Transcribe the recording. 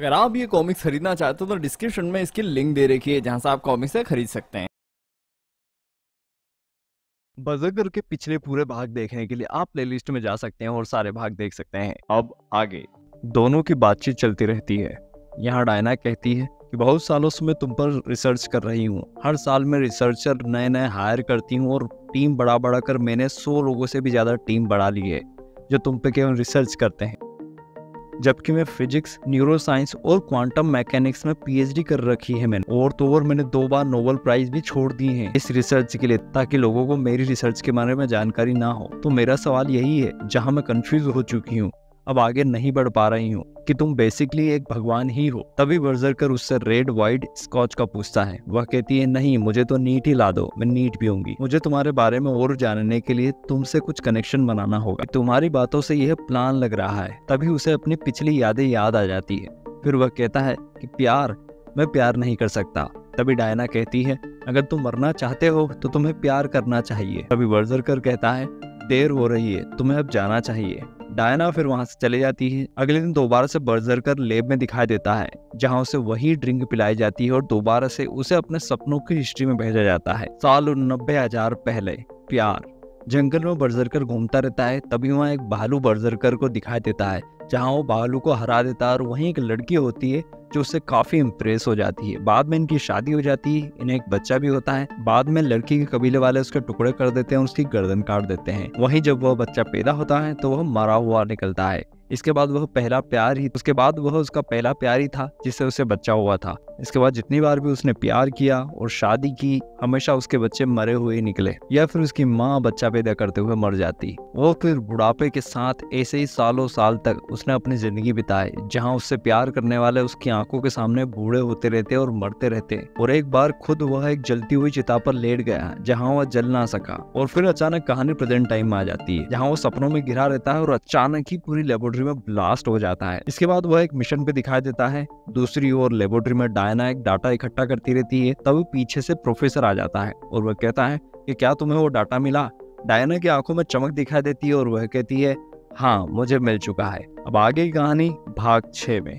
अगर आप ये कॉमिक्स खरीदना चाहते हो तो डिस्क्रिप्शन में इसकी लिंक दे रखी है, जहाँ से आप कॉमिक्स खरीद सकते हैं। बजगर के पिछले पूरे भाग देखने के लिए आप प्लेलिस्ट में जा सकते हैं और सारे भाग देख सकते हैं। अब आगे। दोनों की बातचीत चलती रहती है। यहाँ डायना कहती है कि बहुत सालों से मैं तुम पर रिसर्च कर रही हूँ। हर साल मैं रिसर्चर नए नए हायर करती हूँ और टीम बढ़ा बढ़ा कर मैंने सौ लोगों से भी ज़्यादा टीम बढ़ा ली है, जो तुम पे केवल रिसर्च करते हैं। जबकि मैं फिजिक्स न्यूरो साइंस और क्वांटम मैकेनिक्स में पीएचडी कर रखी है मैंने। और तो और मैंने दो बार नोबल प्राइज भी छोड़ दी है। इस रिसर्च के लिए, ताकि लोगों को मेरी रिसर्च के बारे में जानकारी ना हो। तो मेरा सवाल यही है, जहाँ मैं कंफ्यूज हो चुकी हूँ। अब आगे नहीं बढ़ पा रही हूँ कि तुम बेसिकली एक भगवान ही हो। तभी कर उससे रेड वाइट स्कॉच का पूछता है। वह कहती है, नहीं, मुझे तो नीट ही ला दो, मैं नीट भी पीऊँगी मुझे तुम्हारे बारे में और जानने के लिए तुमसे कुछ कनेक्शन बनाना होगा। तुम्हारी बातों से यह प्लान लग रहा है। तभी उसे अपनी पिछली यादें याद आ जाती है। फिर वह कहता है कि, प्यार, मैं प्यार नहीं कर सकता। तभी डायना कहती है, अगर तुम मरना चाहते हो तो तुम्हें प्यार करना चाहिए। तभी वर्जरकर कहता है, देर हो रही है, तुम्हें अब जाना चाहिए। डायना फिर वहाँ से चले जाती है। अगले दिन दोबारा से बर्जरकर लेब में दिखाई देता है, जहाँ उसे वही ड्रिंक पिलाई जाती है और दोबारा से उसे अपने सपनों की हिस्ट्री में भेजा जाता है। साल नब्बे हज़ार पहले, प्यार। जंगल में बर्जरकर घूमता रहता है, तभी वहाँ एक भालू बर्जरकर को दिखाई देता है, जहाँ वो भालू को हरा देता है और वहीं एक लड़की होती है जो उससे काफ़ी इम्प्रेस हो जाती है। बाद में इनकी शादी हो जाती है, इन्हें एक बच्चा भी होता है। बाद में लड़की के कबीले वाले उसके टुकड़े कर देते हैं उसकी गर्दन काट देते हैं। वहीं जब वह बच्चा पैदा होता है तो वह मरा हुआ निकलता है। इसके बाद वह पहला प्यार ही, उसके बाद वह उसका पहला प्यार ही था, जिससे उसे बच्चा हुआ था। इसके बाद जितनी बार भी उसने प्यार किया और शादी की, हमेशा उसके बच्चे मरे हुए निकले, या फिर उसकी माँ बच्चा पैदा करते हुए मर जाती। वो फिर बुढ़ापे के साथ ऐसे ही सालों साल तक उसने अपनी ज़िंदगी बिताए जहाँ उससे प्यार करने वाले उसकी आँखों के सामने बूढ़े होते रहते और मरते रहते। और एक बार खुद वह एक जलती हुई चिता पर लेट गया, जहाँ वह जल ना सका। और फिर अचानक कहानी प्रेजेंट टाइम में आ जाती है, जहाँ वो सपनों में गिरा रहता है और अचानक ही पूरी लेबोरेटरी में ब्लास्ट हो जाता है। इसके बाद वह एक मिशन पे दिखाई देता है। दूसरी ओर लेबोरेटरी में डायना एक डाटा इकट्ठा करती रहती है, तब पीछे से प्रोफेसर आ जाता है और वह कहता है कि, क्या तुम्हें वो डाटा मिला? डायना की आँखों में चमक दिखाई देती है और वह कहती है हाँ मुझे मिल चुका है। अब आगे की कहानी भाग छह में।